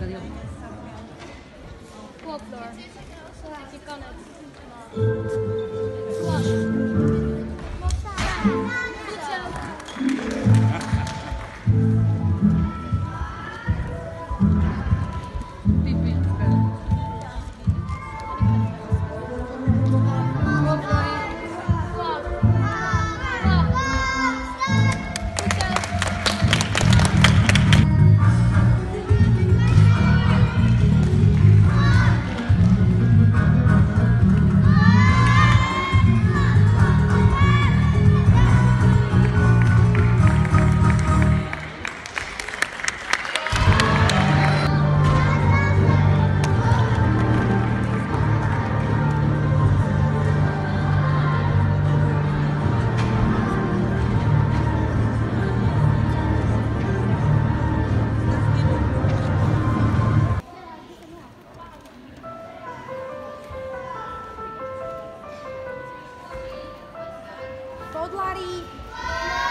radio. Kom op, Floor. Je kan het. Bodlari.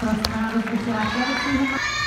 Prosperous